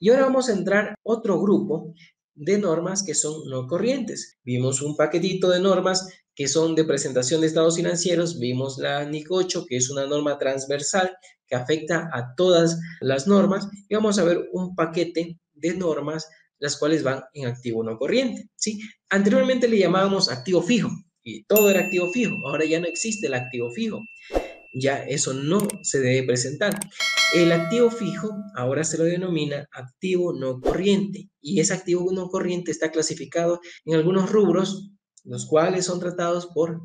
Y ahora vamos a entrar otro grupo de normas que son no corrientes. Vimos un paquetito de normas que son de presentación de estados financieros, vimos la NIC 8, que es una norma transversal que afecta a todas las normas, y vamos a ver un paquete de normas las cuales van en activo no corriente. ¿sí? Anteriormente le llamábamos activo fijo y todo era activo fijo, ahora ya no existe el activo fijo, ya eso no se debe presentar. El activo fijo ahora se lo denomina activo no corriente y ese activo no corriente está clasificado en algunos rubros, los cuales son tratados por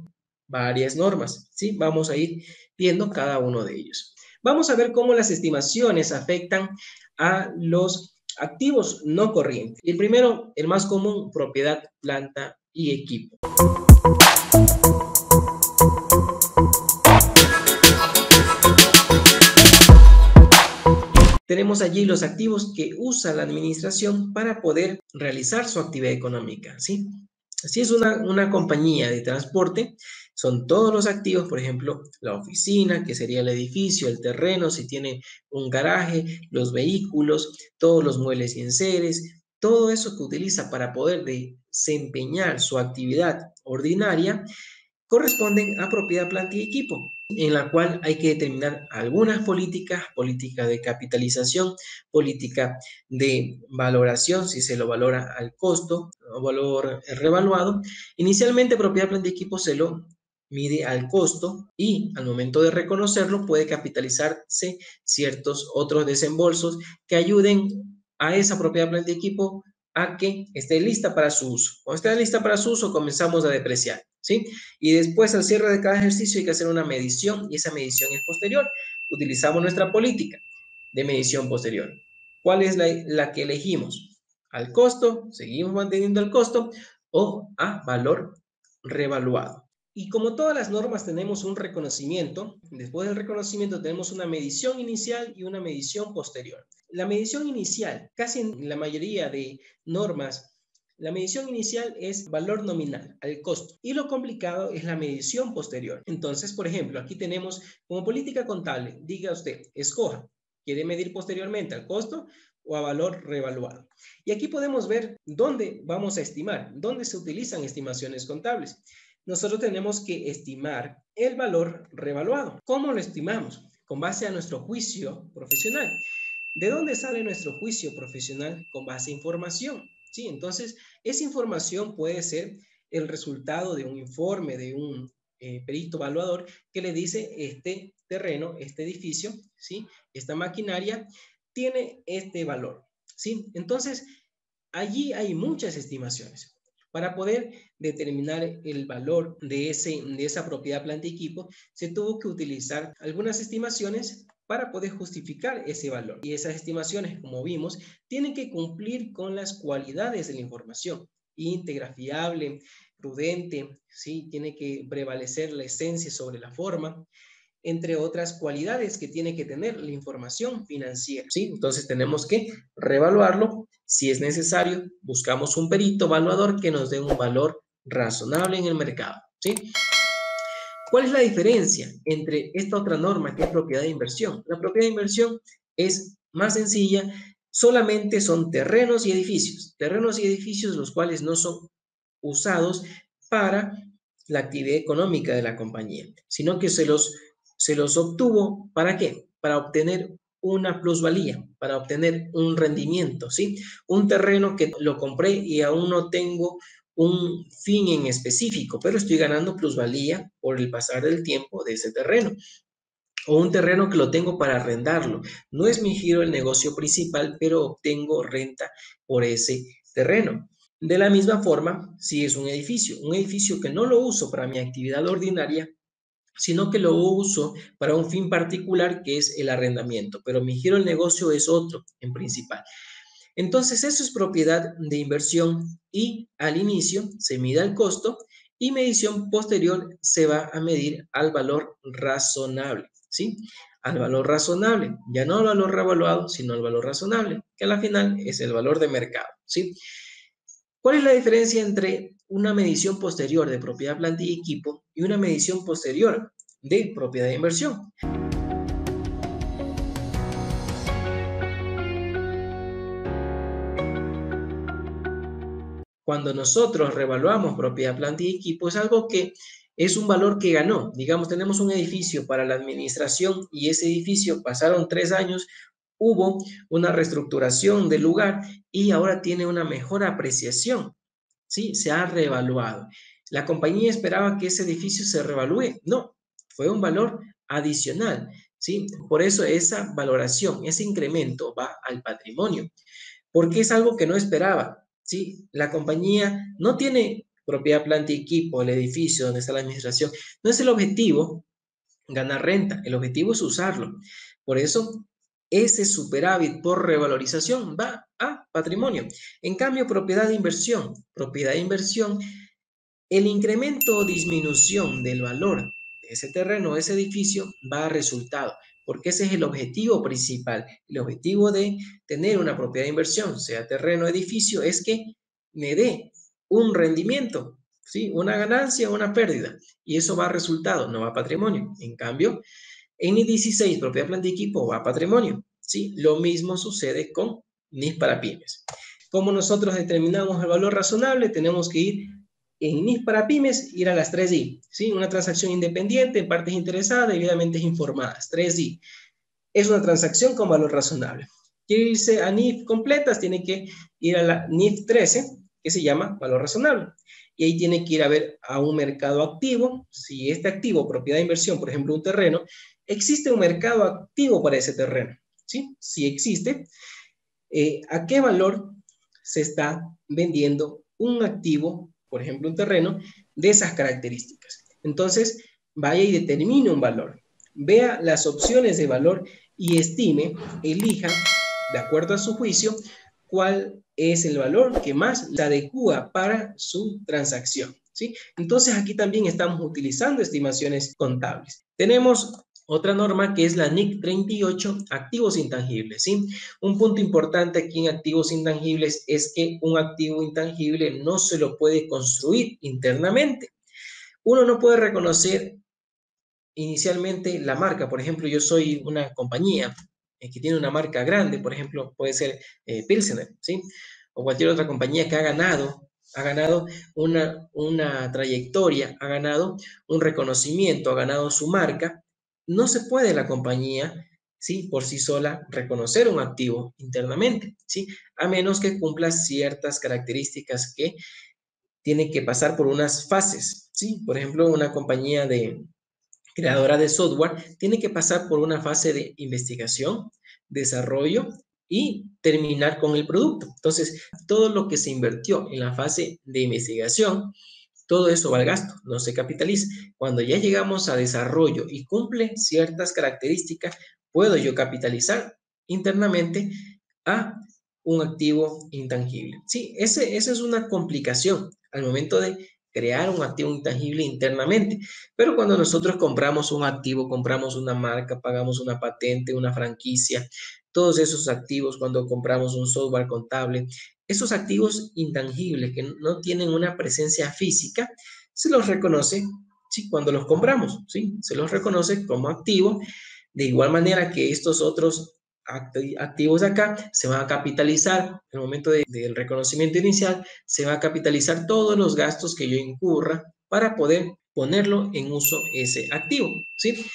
varias normas. ¿sí? Vamos a ir viendo cada uno de ellos. Vamos a ver cómo las estimaciones afectan a los activos no corrientes. El primero, el más común, propiedad, planta y equipo. Tenemos allí los activos que usa la administración para poder realizar su actividad económica, ¿sí? Si es una, una compañía de transporte, son todos los activos, por ejemplo, la oficina, que sería el edificio, el terreno, si tiene un garaje, los vehículos, todos los muebles y enseres, todo eso que utiliza para poder desempeñar su actividad ordinaria, corresponden a propiedad, planta y equipo en la cual hay que determinar algunas políticas, política de capitalización, política de valoración, si se lo valora al costo o valor revaluado. Inicialmente, propiedad, planta y equipo se lo mide al costo y al momento de reconocerlo puede capitalizarse ciertos otros desembolsos que ayuden a esa propiedad, planta y equipo a que esté lista para su uso. Cuando esté lista para su uso, comenzamos a depreciar. ¿Sí? Y después al cierre de cada ejercicio hay que hacer una medición y esa medición es posterior. Utilizamos nuestra política de medición posterior. ¿Cuál es la, la que elegimos? ¿Al costo? ¿Seguimos manteniendo el costo? ¿O a valor revaluado? Y como todas las normas tenemos un reconocimiento, después del reconocimiento tenemos una medición inicial y una medición posterior. La medición inicial, casi en la mayoría de normas la medición inicial es valor nominal al costo y lo complicado es la medición posterior. Entonces, por ejemplo, aquí tenemos como política contable, diga usted, escoja, ¿quiere medir posteriormente al costo o a valor revaluado? Y aquí podemos ver dónde vamos a estimar, dónde se utilizan estimaciones contables. Nosotros tenemos que estimar el valor revaluado. ¿Cómo lo estimamos? Con base a nuestro juicio profesional. ¿De dónde sale nuestro juicio profesional? Con base a información. ¿Sí? Entonces, esa información puede ser el resultado de un informe, de un eh, perito evaluador que le dice este terreno, este edificio, ¿sí? Esta maquinaria tiene este valor, ¿sí? Entonces, allí hay muchas estimaciones. Para poder determinar el valor de, ese, de esa propiedad planta y equipo, se tuvo que utilizar algunas estimaciones para poder justificar ese valor. Y esas estimaciones, como vimos, tienen que cumplir con las cualidades de la información. Íntegra, fiable, prudente, ¿sí? tiene que prevalecer la esencia sobre la forma, entre otras cualidades que tiene que tener la información financiera. ¿sí? Entonces tenemos que revaluarlo. Si es necesario, buscamos un perito evaluador que nos dé un valor razonable en el mercado. ¿sí? ¿Cuál es la diferencia entre esta otra norma que es propiedad de inversión? La propiedad de inversión es más sencilla, solamente son terrenos y edificios, terrenos y edificios los cuales no son usados para la actividad económica de la compañía, sino que se los, se los obtuvo para qué? Para obtener una plusvalía, para obtener un rendimiento, ¿sí? Un terreno que lo compré y aún no tengo un fin en específico, pero estoy ganando plusvalía por el pasar del tiempo de ese terreno. O un terreno que lo tengo para arrendarlo. No es mi giro el negocio principal, pero obtengo renta por ese terreno. De la misma forma, si es un edificio, un edificio que no lo uso para mi actividad ordinaria, sino que lo uso para un fin particular que es el arrendamiento, pero mi giro el negocio es otro en principal. Entonces, eso es propiedad de inversión y al inicio se mide el costo y medición posterior se va a medir al valor razonable, ¿sí? Al valor razonable, ya no al valor revaluado, sino al valor razonable, que a la final es el valor de mercado, ¿sí? ¿Cuál es la diferencia entre una medición posterior de propiedad, planta y equipo y una medición posterior de propiedad de inversión? Cuando nosotros revaluamos propiedad, planta y equipo, es algo que es un valor que ganó. Digamos, tenemos un edificio para la administración y ese edificio pasaron tres años, hubo una reestructuración del lugar y ahora tiene una mejor apreciación. ¿Sí? Se ha revaluado. La compañía esperaba que ese edificio se revalúe. No, fue un valor adicional. ¿Sí? Por eso esa valoración, ese incremento va al patrimonio, porque es algo que no esperaba. ¿Sí? La compañía no tiene propiedad, planta y equipo, el edificio donde está la administración. No es el objetivo ganar renta, el objetivo es usarlo. Por eso, ese superávit por revalorización va a patrimonio. En cambio, propiedad de inversión, propiedad de inversión, el incremento o disminución del valor de ese terreno, ese edificio, va a resultado, porque ese es el objetivo principal. El objetivo de tener una propiedad de inversión, sea terreno o edificio, es que me dé un rendimiento, ¿sí? Una ganancia o una pérdida. Y eso va a resultado, no va a patrimonio. En cambio, en NIF 16, propiedad planta y equipo, va a patrimonio, ¿sí? Lo mismo sucede con NIF para pymes. Como nosotros determinamos el valor razonable, tenemos que ir en NIF para pymes, ir a las 3I, ¿sí? Una transacción independiente, partes interesadas, debidamente informadas, 3I. Es una transacción con valor razonable. Quiere irse a NIF completas, tiene que ir a la NIF 13, que se llama valor razonable. Y ahí tiene que ir a ver a un mercado activo. Si este activo, propiedad de inversión, por ejemplo, un terreno, existe un mercado activo para ese terreno. ¿sí? Si existe, eh, ¿a qué valor se está vendiendo un activo, por ejemplo, un terreno, de esas características? Entonces, vaya y determine un valor. Vea las opciones de valor y estime, elija, de acuerdo a su juicio, cuál es el valor que más se adecua para su transacción. ¿sí? Entonces aquí también estamos utilizando estimaciones contables. Tenemos otra norma que es la NIC 38, activos intangibles. ¿sí? Un punto importante aquí en activos intangibles es que un activo intangible no se lo puede construir internamente. Uno no puede reconocer inicialmente la marca. Por ejemplo, yo soy una compañía eh, que tiene una marca grande, por ejemplo, puede ser eh, Pilsener, ¿sí? O cualquier otra compañía que ha ganado, ha ganado una, una trayectoria, ha ganado un reconocimiento, ha ganado su marca. No se puede la compañía, ¿sí? Por sí sola reconocer un activo internamente, ¿sí? A menos que cumpla ciertas características que tiene que pasar por unas fases, ¿sí? Por ejemplo, una compañía de, creadora de software, tiene que pasar por una fase de investigación, desarrollo y terminar con el producto. Entonces, todo lo que se invirtió en la fase de investigación, todo eso va al gasto, no se capitaliza. Cuando ya llegamos a desarrollo y cumple ciertas características, puedo yo capitalizar internamente a un activo intangible. Sí, ese, esa es una complicación al momento de crear un activo intangible internamente. Pero cuando nosotros compramos un activo, compramos una marca, pagamos una patente, una franquicia, todos esos activos, cuando compramos un software contable, esos activos intangibles que no tienen una presencia física, se los reconoce ¿sí? cuando los compramos, ¿sí? se los reconoce como activo. De igual manera que estos otros activos de acá, se van a capitalizar, en el momento del reconocimiento inicial, se va a capitalizar todos los gastos que yo incurra para poder ponerlo en uso ese activo, ¿sí?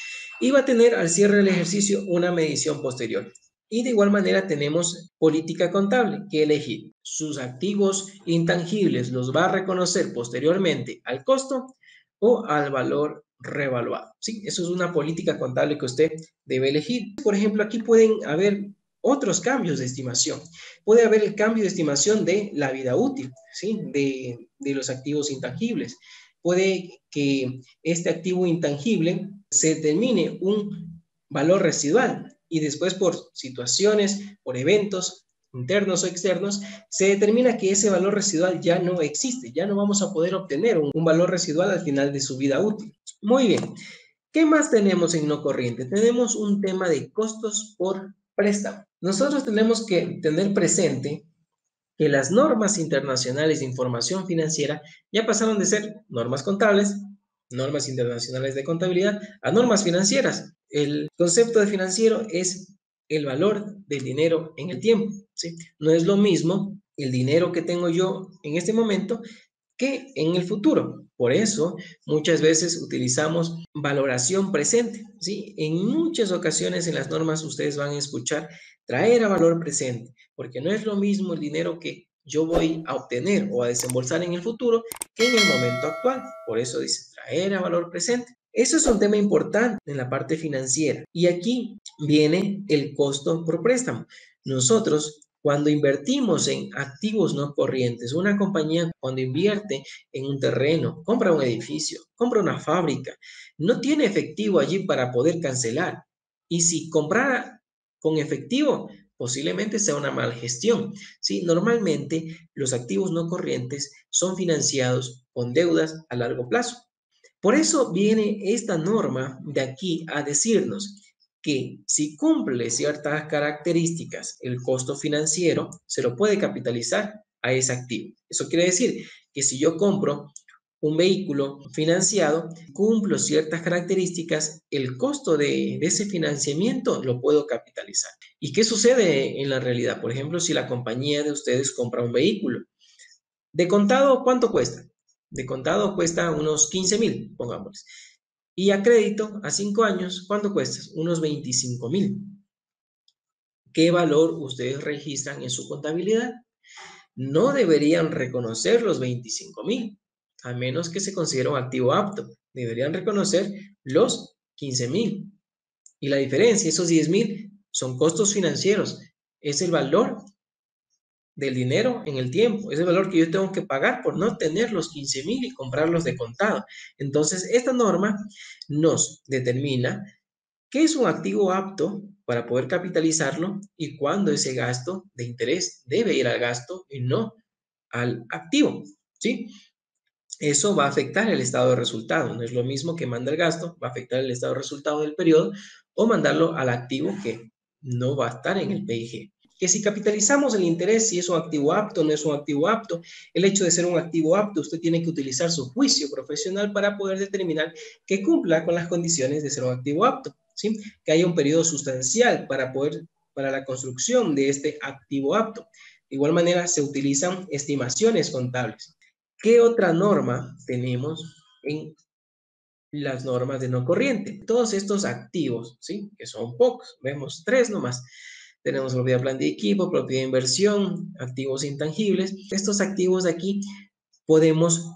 Y va a tener al cierre del ejercicio una medición posterior. Y de igual manera tenemos política contable que elegir. Sus activos intangibles los va a reconocer posteriormente al costo o al valor revaluado. ¿sí? Eso es una política contable que usted debe elegir. Por ejemplo, aquí pueden haber otros cambios de estimación. Puede haber el cambio de estimación de la vida útil, ¿sí? de, de los activos intangibles. Puede que este activo intangible se determine un valor residual y después por situaciones, por eventos, internos o externos, se determina que ese valor residual ya no existe, ya no vamos a poder obtener un, valor residual al final de su vida útil. Muy bien, ¿qué más tenemos en no corriente? Tenemos un tema de costos por préstamo. Nosotros tenemos que tener presente que las normas internacionales de información financiera ya pasaron de ser normas contables, normas internacionales de contabilidad, a normas financieras. El concepto de financiero es el valor del dinero en el tiempo. No es lo mismo el dinero que tengo yo en este momento que en el futuro. Por eso muchas veces utilizamos valoración presente. En muchas ocasiones en las normas ustedes van a escuchar traer a valor presente, porque no es lo mismo el dinero que yo voy a obtener o a desembolsar en el futuro que en el momento actual. Por eso dice traer a valor presente. Eso es un tema importante en la parte financiera. Y aquí viene el costo por préstamo. Nosotros cuando invertimos en activos no corrientes, una compañía cuando invierte en un terreno, compra un edificio, compra una fábrica, no tiene efectivo allí para poder cancelar. Y si comprara con efectivo, posiblemente sea una mala gestión. ¿sí? Normalmente los activos no corrientes son financiados con deudas a largo plazo. Por eso viene esta norma de aquí a decirnos que si cumple ciertas características el costo financiero, se lo puede capitalizar a ese activo. Eso quiere decir que si yo compro un vehículo financiado, cumplo ciertas características, el costo de, ese financiamiento lo puedo capitalizar. ¿Y qué sucede en la realidad? Por ejemplo, si la compañía de ustedes compra un vehículo, de contado, ¿cuánto cuesta? De contado cuesta unos 15 mil, pongamos. Y a crédito, a cinco años, ¿cuánto cuesta? Unos 25 mil. ¿Qué valor ustedes registran en su contabilidad? No deberían reconocer los 25 mil, a menos que se considere un activo apto. Deberían reconocer los 15 mil. Y la diferencia, esos 10 mil, son costos financieros. Es el valor del dinero en el tiempo, es el valor que yo tengo que pagar por no tener los 15 mil y comprarlos de contado. Entonces, esta norma nos determina qué es un activo apto para poder capitalizarlo y cuándo ese gasto de interés debe ir al gasto y no al activo, ¿sí? Eso va a afectar el estado de resultado. No es lo mismo que manda el gasto, va a afectar el estado de resultado del periodo o mandarlo al activo que no va a estar en el PIG que si capitalizamos el interés, si es un activo apto no es un activo apto, el hecho de ser un activo apto, usted tiene que utilizar su juicio profesional para poder determinar que cumpla con las condiciones de ser un activo apto, ¿sí? que haya un periodo sustancial para poder para la construcción de este activo apto. De igual manera, se utilizan estimaciones contables. ¿Qué otra norma tenemos en las normas de no corriente? Todos estos activos, ¿sí? que son pocos, vemos tres nomás tenemos propiedad plan de equipo, propiedad de inversión, activos intangibles. Estos activos de aquí podemos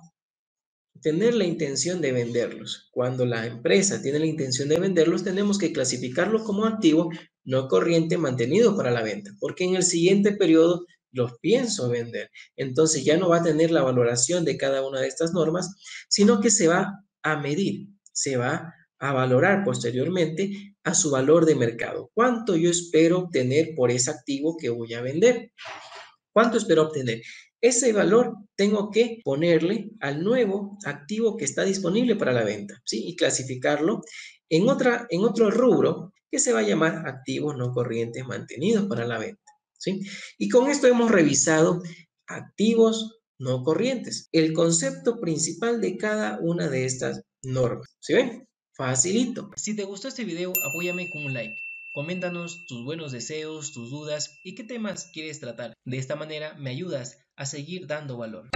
tener la intención de venderlos. Cuando la empresa tiene la intención de venderlos, tenemos que clasificarlo como activo no corriente mantenido para la venta, porque en el siguiente periodo los pienso vender. Entonces ya no va a tener la valoración de cada una de estas normas, sino que se va a medir, se va a valorar posteriormente a su valor de mercado. ¿Cuánto yo espero obtener por ese activo que voy a vender? ¿Cuánto espero obtener? Ese valor tengo que ponerle al nuevo activo que está disponible para la venta, ¿sí? Y clasificarlo en, otra, en otro rubro que se va a llamar activos no corrientes mantenidos para la venta, ¿sí? Y con esto hemos revisado activos no corrientes, el concepto principal de cada una de estas normas, ¿sí ven? Facilito. Si te gustó este video, apóyame con un like. Coméntanos tus buenos deseos, tus dudas y qué temas quieres tratar. De esta manera me ayudas a seguir dando valor.